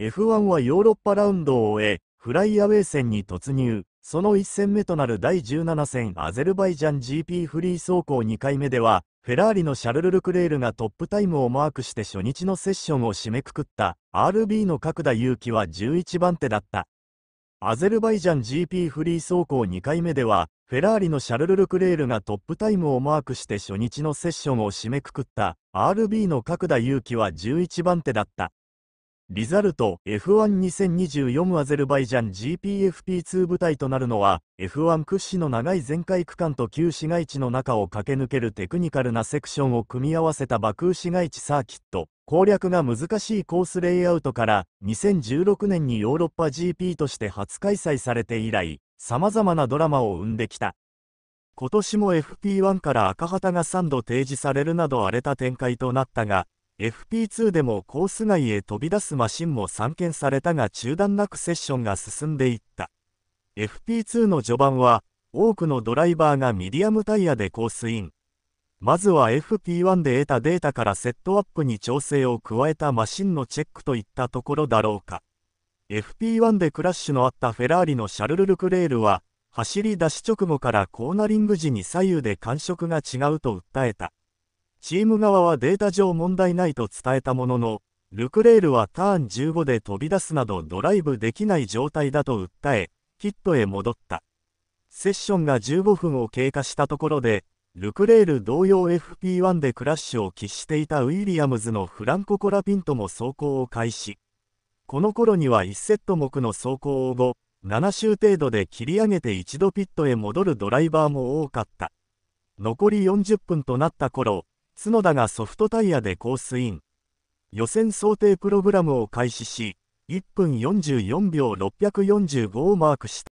F1 はヨーロッパラウンドを終え、フライアウェイ戦に突入。その1戦目となる第17戦アゼルバイジャン GP フリー走行2回目では、フェラーリのシャルル・ルクレールがトップタイムをマークして初日のセッションを締めくくった RB の角田祐希は11番手だった。アゼルバイジャン GP フリー走行2回目では、フェラーリのシャルル・ルクレールがトップタイムをマークして初日のセッションを締めくくった RB の角田祐希は11番手だった。リザルト F12024 アゼルバイジャン GPFP2 部隊となるのは F1 屈指の長い全開区間と旧市街地の中を駆け抜けるテクニカルなセクションを組み合わせたバクー市街地サーキット。攻略が難しいコースレイアウトから2016年にヨーロッパ GP として初開催されて以来様々なドラマを生んできた。今年も FP1 から赤旗が3度提示されるなど荒れた展開となったが FP2 でもコース外へ飛び出すマシンも散見されたが中断なくセッションが進んでいった。FP2 の序盤は、多くのドライバーがミディアムタイヤでコースイン。まずは FP1 で得たデータからセットアップに調整を加えたマシンのチェックといったところだろうか。FP1 でクラッシュのあったフェラーリのシャルル・ルクレールは、走り出し直後からコーナリング時に左右で感触が違うと訴えた。チーム側はデータ上問題ないと伝えたものの、ルクレールはターン15で飛び出すなどドライブできない状態だと訴え、キットへ戻った。セッションが15分を経過したところで、ルクレール同様 FP1 でクラッシュを喫していたウィリアムズのフランコ・コラピントも走行を開始。この頃には1セット目の走行を後、7周程度で切り上げて一度ピットへ戻るドライバーも多かった。残り40分となった頃、角田がソフトタイヤでコースイン。予選想定プログラムを開始し、1分44秒645をマークした。